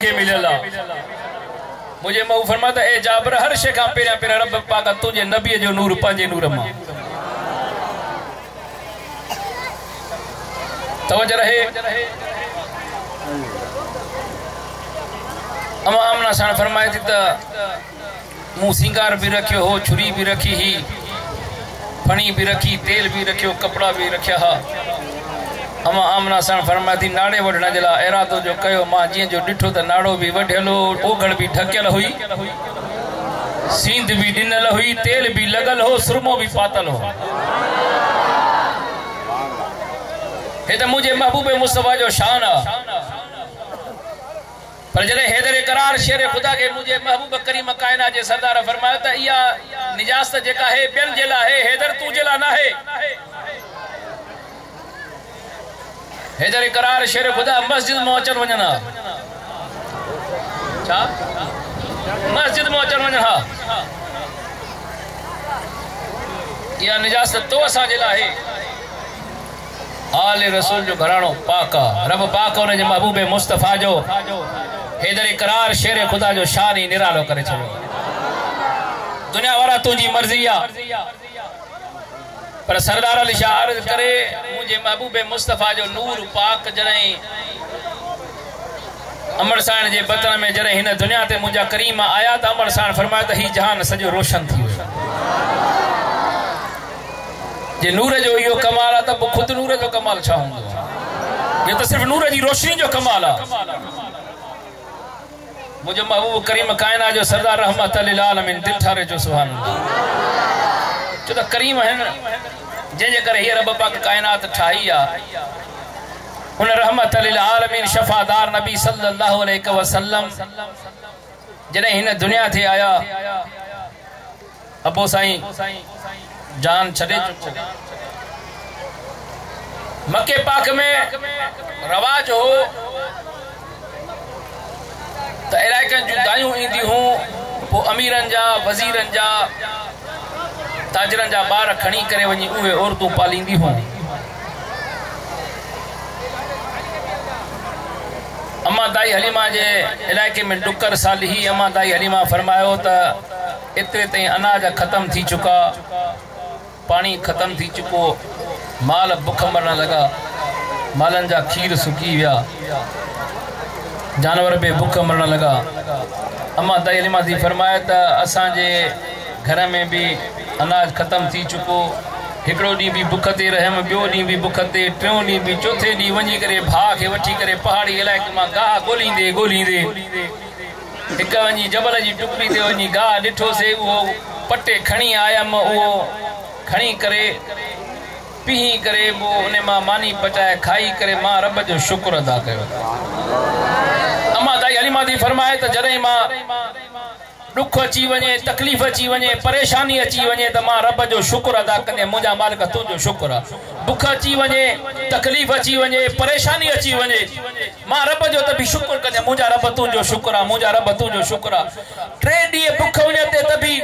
کے مللا مجھے مہو فرماتا اے جابر، ہر شکا پیرا پیرا رب پاکا تجھے نبی جو نور پانجے نور ماں توجہ رہے۔ اما آمنا سان فرمائے تھی تا مو سنگار بھی رکھے ہو، چھری بھی رکھی ہی، پھنی بھی رکھی، تیل بھی رکھے ہو، کپڑا بھی رکھیا ہا۔ اما آمنا سان فرمائے تھی ناڑے وڑنا جلا ارادو جو کہو ماں جین جو ڈٹھو تا ناڑو بھی وڈھلو اوگڑ بھی ڈھکیل ہوئی سیند بھی ڈنل ہوئی تیل بھی لگل ہو سرمو بھی پاتل ہو ہے تو مجھے محبوب مصطفیٰ جو شان آ پر جلے حیدر قرار شیر خدا کے مجھے محبوب کریم کائنہ جے سردار فرمایا تا یہ نجاست جکا ہے بین جلا ہے حیدر تو جلا نہ ہے حیدر قرار شیر خدا، مسجد موچن ونجنا۔ چھا مسجد موچن ونجنا۔ یہ نجاست تو اسا جلا ہے۔ آل رسول جو گھرانو پاکا رب پاکا انہیں جو محبوب مصطفیٰ جو حیدر قرار شیر خدا جو شانی نرالو کرے چھو دنیا ورہ تجھی مرضیہ پر سردار علی شاہ عرض کرے، مجھے محبوب مصطفیٰ جو نور پاک جنہیں امر سان جے بطن میں جنہیں ہن دنیا تے مجھا کریم آیا تا امر سان فرمایا تا ہی جہان سجو روشن تھی جے نور جو یہ کمال آتا وہ خود نور جو کمال چاہوں گا یہ تو صرف نور جی روشنی جو کمال آتا مجھے محبوب کریم کائنہ جو سردار رحمت اللہ عالمین دل ٹھارے جو سبحان اللہ۔ جو تو کریم ہے جن جے کرے یہ رب پاک کائنات ٹھائی آ انہیں رحمت اللہ عالمین شفادار نبی صلی اللہ علیہ وسلم جنہیں ہن دنیا تھے آیا ابو سائیں جان چھڑے چکو مکہ پاک میں رواج ہو تو علاقن جو دائیوں ایندی ہوں تاجرن جا بار کھنی کرے ونی اوے عورتوں پالیندی ہوں اما دائی حلیمہ جے علاقے میں ڈکر سال اما دائی حلیمہ فرمائے ہوتا اتنے تین اناج ختم تھی چکا پانی ختم تھی چکو مال بکھ مرنا لگا مالن جا کھیر سکی ویا جانور بے بکھ مرنا لگا اما دائی علیمہ دی فرمایا تا اسان جے گھر میں بھی اناج ختم تھی چکو ہکڑو ڈی بھی بکھتے رہم بیو ڈی بھی بکھتے ٹریوں ڈی بھی چوتھے ڈی ونجی کرے بھا کے وٹھی کرے پہاڑی علاقے ماں گاہ گولیں دے گولیں دے ہک ونجی جبل جی ٹکڑی تے ونجی گاہ ڈٹھو سے وہ پٹے کھنی آیم وہ کھنی کرے پی کرے وہ انہیں ماں مانی پچائے کھائی کرے ماں رب جو شکر ادا کرے اما دائی علی ماں دی ڈکھ اچی ونجے تکلیف اچی ونجے پریشانی اچی ونجے تا ماں رب جو شکر ادا کرے مجھا مالک تو جو شکر ڈکھ اچی ونجے تکلیف اچی ونجے پریشانی اچی ونجے ماں رب جو تبھی شکر کرے مجھا رب تو جو شکر مجھا رب تو جو شکر ٹرے ڈیئے بکھ ونجے تے تبھی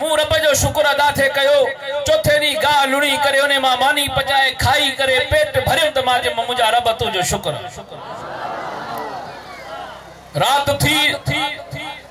مو رب جو شکر ادا تھے کہو چوتھے دی گاہ لڑی کرے انہیں ماں مانی پچائے کھائی کرے پیٹ بھرے تو ماں مجھا رب تو جو شکر رات تھی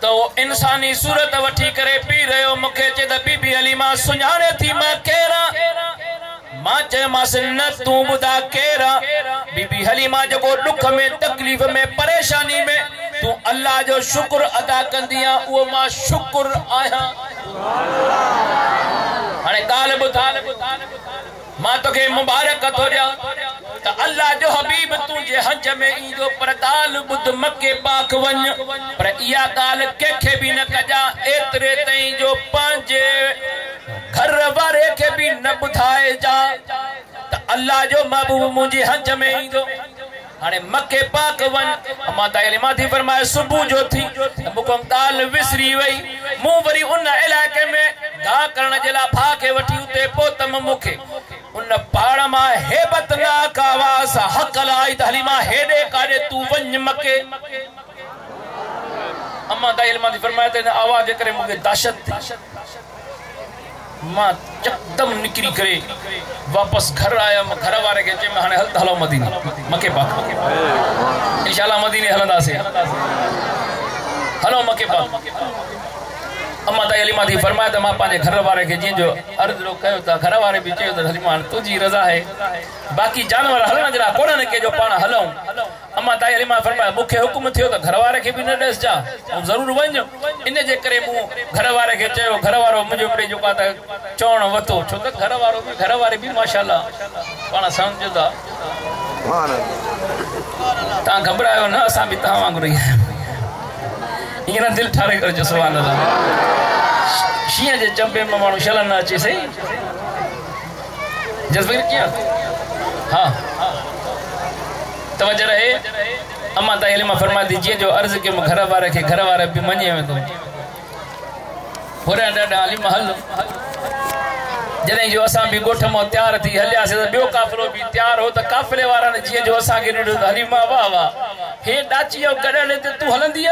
تو انسانی صورت وٹھی کرے پی رہے ہو مکھے چے دا بی بی حلیمہ سنجھانے تھی میں کہرا ماں چے ماں سنت تو بدا کہرا بی بی حلیمہ جو کو دکھ میں، تکلیف میں، پریشانی میں، تو اللہ جو شکر ادا کر دیا وہ ماں شکر آیا ہنے طالب طالب ماں تو کہ مبارک تو جا۔ ته الله جو حبيب تنهنجي هج ۾ ايندو پر ڳالهه ٻڌ مڪي پاڪ وڃ. پر اها ڳالهه ڪنهن کي به نه ڪجان ايتري تائين جو پنهنجي گهر واري کي به نه ٻڌائجان ته الله جو محبوب منهنجي هج ۾ ايندو. هاڻي مڪي پاڪ ون پاک تائين اما ٿي فرمائي صبح جو ٿي. مون کان ڳالهه وسري وئي. مون وري ان علائقي ۾ گاهه ڪرڻ جي لاءِ ڀاءُ کي وٺي اتي پهتم مون کي ان پهاڙ مان هيبتناڪ آواز حق لائي ته هلي مان هيڏي ڪاڏي تون وڃ مڪي. امان دائي علماء ٿي فرمائي ته هن آواز ڪري مون کي دهشت ٿي. مان يڪدم نڪري ڪري واپس گهر آيم گهر واري کي چيم هاڻي هل ته هلو مديني. مڪي پاڪ. انشالا مديني هلنداسين. هلو مڪي پاڪ امان تائين حليمه ٿي فرمائي ته مان پنهنجي گهر واري کي جيئن جو عرض ڪيو ته گهر واري به چيو ته حليمه هاڻي تنهنجي رضا آهي. باقي جانور هلڻ جي لاءِ ڪونهن ڪي پاڻ هلون امان تائين حليمه فرمائي مون کي حڪم ٿيو ته گهر واري کي به نه ڏسجا ۽ ضرور وڃ. ان جي ڪري مون گهر واري کي چيو گهر وارو منهنجو مڙي جيڪو آهي ته چوڻ ورتو. ڇو ته گهر وارو به گهر واري به ماشالا پاڻ سمجهو ٿا توهان گهبرايو نه اسان به توهان وانگر ئي آهيون ہیر دل ٹھارے کر جو سبحان اللہ شیعہ جے چمپے میں مانو شلن نہ اچھے سی جذبہ کیا ہاں توجہ رہے اما تا علمہ فرما دیجیے جو عرض کے گھر وارے کے گھر وارے بھی منجے میں تو پورے انڈا ڈالی محل محل جدیں جو اساں بھی گوٹھ مو تیار تھی ہلیا سے بیو کافرو بھی تیار ہو تا قافلے وارا نے جی جو اساں کے ڈڈو ہری واہ واہ ہے ڈاچی او گڈڑے تے تو ہلندی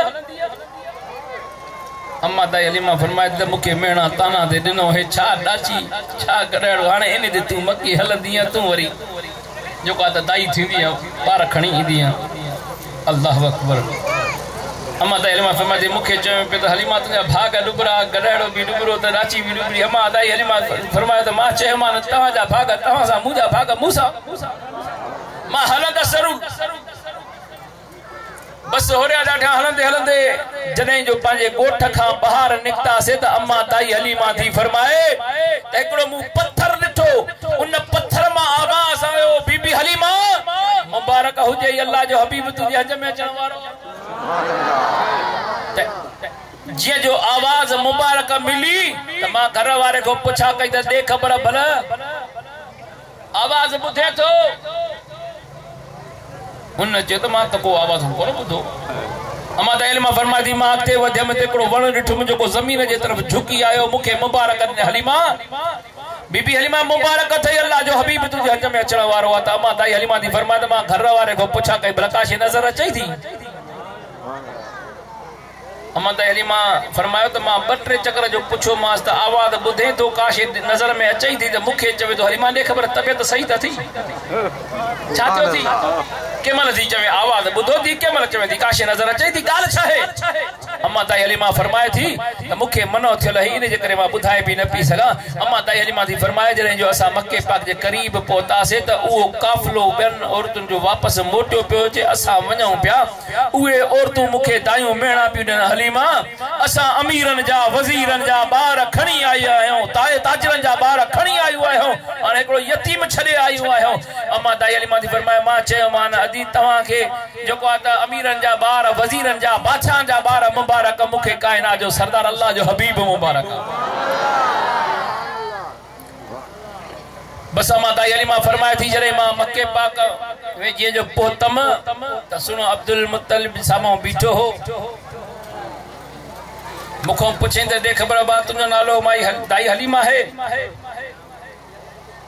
اما دا علیما فرمائے تے مکے مینا تانا دے ڈنو ہے چھا ڈاچی چھا گڈڑو ہانے اینے دے تو مکی ہلندی تو وری جو کا تا دائی تھیندی ہے پار کھنی ایندی اللہ اکبر اما تا علمہ فرما جے مکھے چوہے پہ تو حلیمہ تنیا بھاگا ڈبرا گڑھڑو بھی ڈبرو تا راچی بھی ڈبری اما تا علمہ فرما جے تو ماں چوہے مانا تہاں جا بھاگا تہاں سا مو جا بھاگا موسا ماں حلندہ سرو بس ہو رہا جاتا حلندے حلندے جنہیں جو پانجے گوٹھا کھاں بہار نکتا سے تا اما تا علمہ تھی فرمائے تیکڑو مو پتھر نٹھو انہ پتھر ماں آباس آئے ہو بی بی حلیمہ مبارک ہو جائے اللہ جو حبیب تجھے حجم ہے چاہوارو جی جو آواز مبارک ملی تو ماں گھر وارے کو پچھا کئی تو دے خبر بھلا؟ آواز بدھے تو؟ انہیں چے تو ماں تکو آواز ہوں کرو بدھو اما دا علمہ فرما دی، ماں اگتے ودھے میں تکڑو ون رٹھو مجھو کو زمین جی طرف جھکی آیو مکہ مبارک انہیں حلیمہ۔ بی بی حلیمہ مبارک تھا اللہ جو حبیب تجھے حجم میں اچھڑا وارو آتا۔ اما دا علمہ دی فرما دی، ماں گھر وارے کو پچھا کئی بلکاشی نظر اچائی تھی اما تائين حليمه فرمايو ته مان ٻه ٽي چڪر جو پڇو مانس ته آواز ٻڌي ٿو ڪاش نظر ۾ اچئي ٿي ته مون کي چوي ٿو حليمه ڏي خبر طبيعت صحيح ٿي ڇا ٿيو ٿي؟ ڪنهن مهل ٿي چوي؟ آواز ٻڌو ٿي ڪنهن مهل اماں دائی علیمہ فرمائے تھی مکہ منو تھی اللہ ہی انہیں جے کرے ماں بدھائے بھی نبی صلی اللہ اماں دائی علیمہ تھی فرمائے جے رہیں جو اسا مکہ پاک جے قریب پہتا سے تا اوہ کافلو بین عورتوں جو واپس موٹیو پہ ہو جے اسا ونیوں پیا۔ اوہ عورتوں مکہ دائیوں میڑا بھی انہیں حلیمہ، اسا امیرن جا، وزیرن جا بارہ کھنی آئی آئے ہوں، تائے تاجرن جا بارہ کھنی آئی ہوئے ہ ہکڑو یتیم چھلے آئی ہوا ہے اما دائی علی مادی فرمائے ماں چھے امان ادی تواں کے جو کو آتا امیرن جا بارا وزیرن جا بادشاہن جا بارا مبارک مکھے کائنات جو سردار اللہ جو حبیب مبارک۔ بس اما دائی علی ماں فرمائے تھی جرے ماں مکہ پاک وے جو پوتم تسنو عبد المطلب سامو بیٹھو ہو۔ مکھوں پچھیں دے خبر بات تنجو نالو مائی دائی حلیمہ ہے۔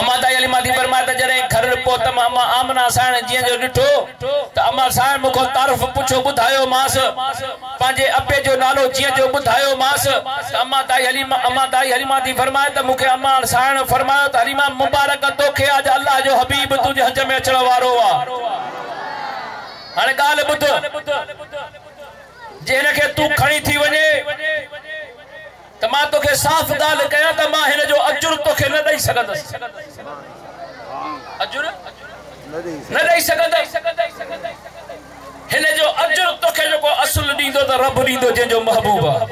اما تائين حليمه ٿي فرمائي ته جڏهن گهر پهتم اما آمنه سائڻ جيئن جو ڏٺو ته اما سائڻ مون کان تعريف پڇو ٻڌايو مانس. پنهنجي ابي جو نالو جيئن جو ٻڌايو مانس. ته اما تائين حليمه اما تائين حليمه ٿي فرمائي ته مون کي اما سائڻ فرمايو ته حليمه مبارڪ توکي اڄ الله جو حبيب تنهنجي هج ۾ اچڻ وارو آهي هاڻي ڳالهه ٻڌ. جي هن کي تون کڻي ٿي وڃي ته مان توکي صاف ڳالهه ڪيان ته مان هن جو اجر توکي نه ڏيئي سگهندس. اجر؟ نه ڏيئي سگهندس. هن جو اجر توکي جيڪو اصل ڏيندو ته رب ڏيندو جنهن جو محبوب آهي.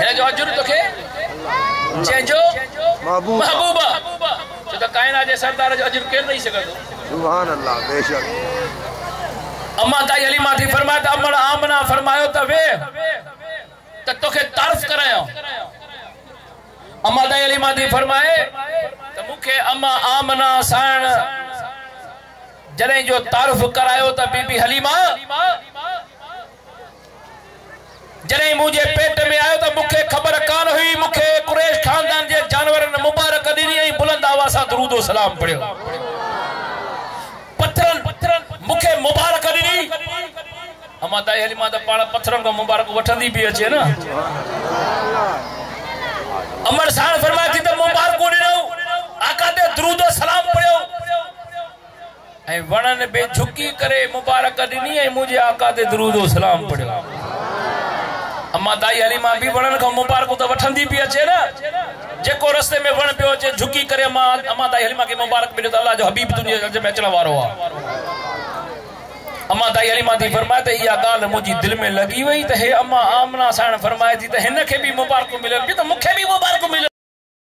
هن جو اجر توکي؟ جنهن جو؟ محبوب. آهي. ڇو ته ڪائنات جي سردار جو اجر ڪير ڏيئي سگهندو؟ سڀان الله بيشڪ اما تائی علی ماتھی فرمایا تا امڑا آمنا فرمایو تا وے۔ تا تو کے طرف کرایا۔ اما تائی علی ماتھی فرمائے تا مکھے اما آمنا سائن۔ جنہیں جو تعرف کرایو تا بی بی حلیمہ، جنہیں مجھے پیٹ میں آئے تا مکھے خبر کان ہوئی، مکھے قریش خاندان جے جانورن مبارک دینی بلند آواسا درود و سلام پڑھو ہاں، ہما دائی حلی مادہ پاڑا پتھروں کو مبارک وٹھن دی بھی اچھے نا؟ امر سان فرمایا تھی تب مبارک ہونے رہو آقا دے درود و سلام پڑھو اے ونن بے جھکی کرے مبارک دینی ہے، مجھے آقا دے درود و سلام پڑھو اما دائی علی ماں بھی ونن کا مبارک دا وٹھن دی بھی اچھے نا؟ جے کو رستے میں ون پہ ہو، جے جھکی کرے اما دائی علی ماں کے مبارک ملے تو اللہ جو حبیب دنیا جلجے میں چلا وار ہوا ته اها ڳالهه منهنجي دل ۾ لڳي وئي ته هي امان آمنه ساڻ فرمائي ٿي ته هن کي به مبارڪون ملن ٿيون ته مون کي به مبارڪ